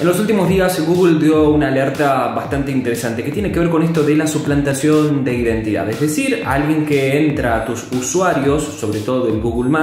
En los últimos días Google dio una alerta bastante interesante que tiene que ver con esto de la suplantación de identidad. Es decir, alguien que entra a tus usuarios, sobre todo del Google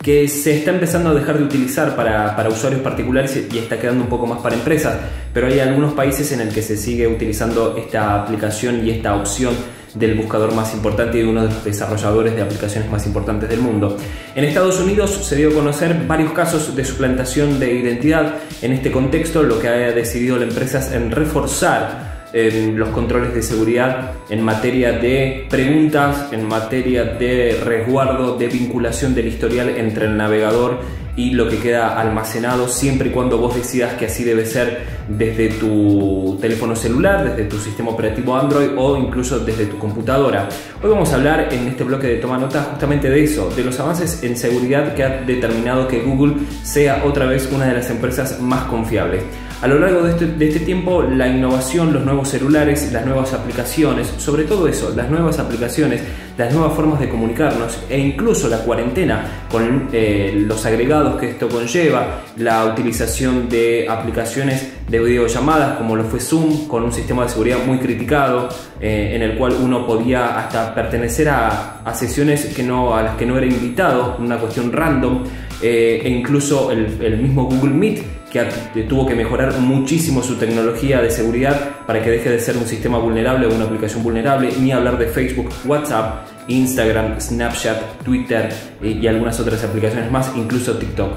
que se está empezando a dejar de utilizar para, para, usuarios particulares y está quedando un poco más para empresas, pero hay algunos países en el que se sigue utilizando esta aplicación y esta opción del buscador más importante y de uno de los desarrolladores de aplicaciones más importantes del mundo. En Estados Unidos se dio a conocer varios casos de suplantación de identidad. En este contexto, lo que ha decidido la empresa es en reforzar los controles de seguridad en materia de preguntas, en materia de resguardo, de vinculación del historial entre el navegador y lo que queda almacenado siempre y cuando vos decidas que así debe ser desde tu teléfono celular, desde tu sistema operativo Android o incluso desde tu computadora. Hoy vamos a hablar en este bloque de toma nota justamente de eso, de los avances en seguridad que ha determinado que Google sea otra vez una de las empresas más confiables. A lo largo de este, de este, tiempo, la innovación, los nuevos celulares, las nuevas aplicaciones, sobre todo eso, las nuevas aplicaciones, las nuevas formas de comunicarnos e incluso la cuarentena con eh, los agregados que esto conlleva, la utilización de aplicaciones de videollamadas como lo fue Zoom, con un sistema de seguridad muy criticado, eh, en el cual uno podía hasta pertenecer a, sesiones que no, a las que no era invitado, una cuestión random, eh, e incluso el mismo Google Meet que tuvo que mejorar muchísimo su tecnología de seguridad para que deje de ser un sistema vulnerable o una aplicación vulnerable, ni hablar de Facebook, WhatsApp, Instagram, Snapchat, Twitter y algunas otras aplicaciones más, incluso TikTok.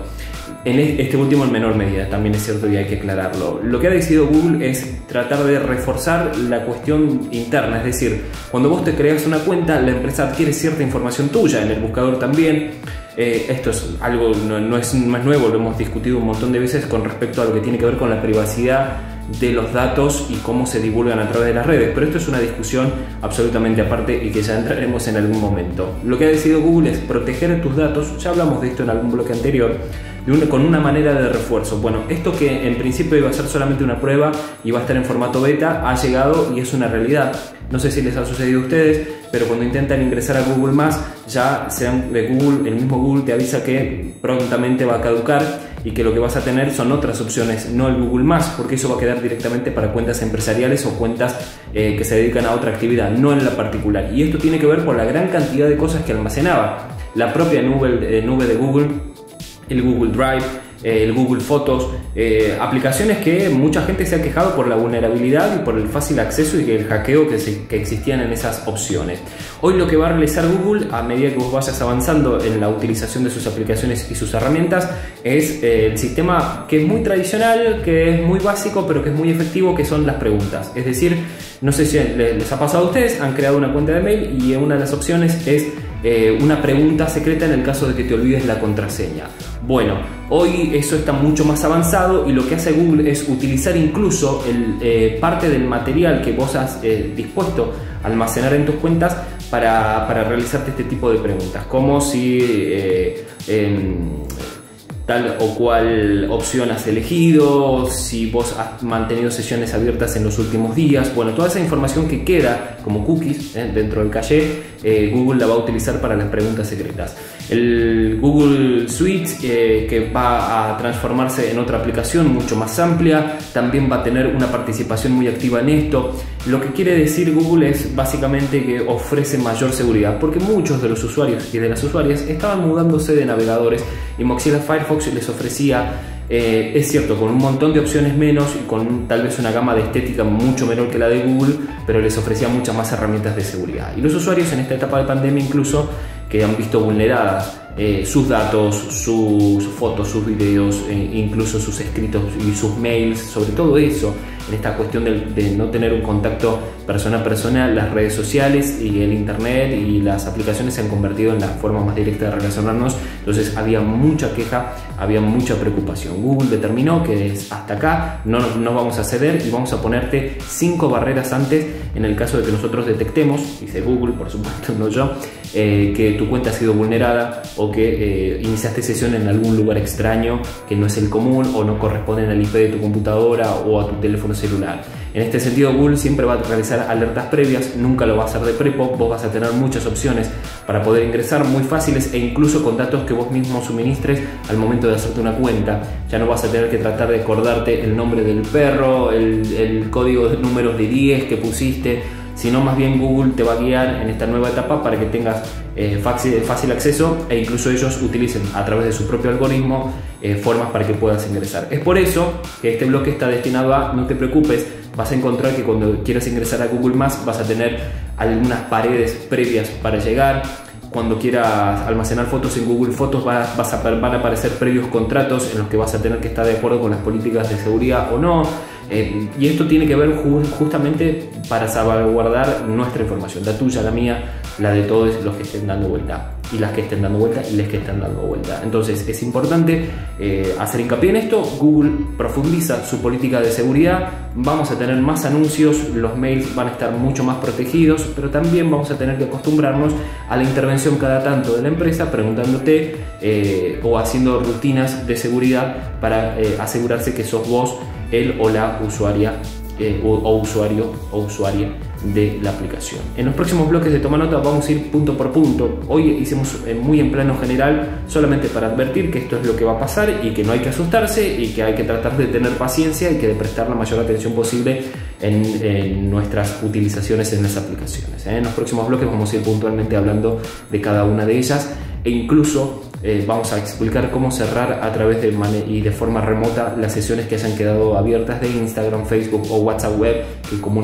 En este último en menor medida, también es cierto y hay que aclararlo. Lo que ha decidido Google es tratar de reforzar la cuestión interna, es decir, cuando vos te creas una cuenta, la empresa adquiere cierta información tuya, en el buscador también, eh, esto es algo, no, es más nuevo, lo hemos discutido un montón de veces con respecto a lo que tiene que ver con la privacidad de los datos y cómo se divulgan a través de las redes, pero esto es una discusión absolutamente aparte y que ya entraremos en algún momento. Lo que ha decidido Google es proteger tus datos, ya hablamos de esto en algún bloque anterior, con una manera de refuerzo. Bueno, esto que en principio iba a ser solamente una prueba y va a estar en formato beta, ha llegado y es una realidad. No sé si les ha sucedido a ustedes, pero cuando intentan ingresar a Google ya sean de Google, el mismo Google te avisa que prontamente va a caducar y que lo que vas a tener son otras opciones, no el Google porque eso va a quedar directamente para cuentas empresariales o cuentas eh, que se dedican a otra actividad, no en la particular. Y esto tiene que ver con la gran cantidad de cosas que almacenaba. La propia nube, eh, nube de Google el Google Drive, el Google Fotos, eh, aplicaciones que mucha gente se ha quejado por la vulnerabilidad y por el fácil acceso y el hackeo que, existían en esas opciones. Hoy lo que va a realizar Google a medida que vos vayas avanzando en la utilización de sus aplicaciones y sus herramientas es eh, el sistema que es muy tradicional, que es muy básico, pero que es muy efectivo, que son las preguntas. Es decir, no sé si les ha pasado a ustedes, han creado una cuenta de mail y una de las opciones es una pregunta secreta en el caso de que te olvides la contraseña. Bueno, hoy eso está mucho más avanzado y lo que hace Google es utilizar incluso el, eh, parte del material que vos has eh, dispuesto a almacenar en tus cuentas para, realizarte este tipo de preguntas, como si eh, tal o cual opción has elegido, si vos has mantenido sesiones abiertas en los últimos días, bueno, toda esa información que queda como cookies dentro del caché, Google la va a utilizar para las preguntas secretas. El Google Suite, que va a transformarse en otra aplicación mucho más amplia, también va a tener una participación muy activa en esto. Lo que quiere decir Google es básicamente que ofrece mayor seguridad, porque muchos de los usuarios y de las usuarias estaban mudándose de navegadores y Mozilla Firefox les ofrecía, eh, es cierto, con un montón de opciones menos y con tal vez una gama de estética mucho menor que la de Google, pero les ofrecía muchas más herramientas de seguridad. Y los usuarios en esta etapa de pandemia incluso que han visto vulneradas eh, sus datos, sus fotos, sus videos, e incluso sus escritos y sus mails, sobre todo eso, en esta cuestión de, no tener un contacto persona a persona, las redes sociales y el internet y las aplicaciones se han convertido en la forma más directa de relacionarnos, entonces había mucha queja, había mucha preocupación. Google determinó que es hasta acá, no, no vamos a ceder y vamos a ponerte cinco barreras antes en el caso de que nosotros detectemos, dice Google, por supuesto, no yo, eh, que tu cuenta ha sido vulnerada o que eh, iniciaste sesión en algún lugar extraño que no es el común o no corresponde al IP de tu computadora o a tu teléfono celular. En este sentido, Google siempre va a realizar alertas previas, nunca lo va a hacer de prepo, vos vas a tener muchas opciones para poder ingresar muy fáciles e incluso con datos que vos mismo suministres al momento de hacerte una cuenta. Ya no vas a tener que tratar de acordarte el nombre del perro, el, el código de números de 10 que pusiste, sino más bien Google te va a guiar en esta nueva etapa para que tengas eh, fácil, acceso e incluso ellos utilicen a través de su propio algoritmo eh, formas para que puedas ingresar. Es por eso que este bloque está destinado a, no te preocupes, vas a encontrar que cuando quieras ingresar a Google Más vas a tener algunas paredes previas para llegar. Cuando quieras almacenar fotos en Google Fotos vas a, van a aparecer previos contratos en los que vas a tener que estar de acuerdo con las políticas de seguridad o no. Eh, y esto tiene que ver justamente para salvaguardar nuestra información, la tuya, la mía, la de todos los que estén dando vuelta y las que estén dando vuelta y les que estén dando vuelta. Entonces es importante eh, hacer hincapié en esto. Google profundiza su política de seguridad, vamos a tener más anuncios, los mails van a estar mucho más protegidos, pero también vamos a tener que acostumbrarnos a la intervención cada tanto de la empresa preguntándote eh, o haciendo rutinas de seguridad para asegurarse que sos vos el o la usuaria eh, o, usuario o usuaria de la aplicación. En los próximos bloques de Toma Nota vamos a ir punto por punto. Hoy hicimos eh, muy en plano general solamente para advertir que esto es lo que va a pasar y que no hay que asustarse y que hay que tratar de tener paciencia y que de prestar la mayor atención posible en, nuestras utilizaciones en las aplicaciones. ¿eh? En los próximos bloques vamos a ir puntualmente hablando de cada una de ellas e incluso eh, vamos a explicar cómo cerrar a través de y de forma remota las sesiones que hayan quedado abiertas de Instagram, Facebook o WhatsApp web que comúnmente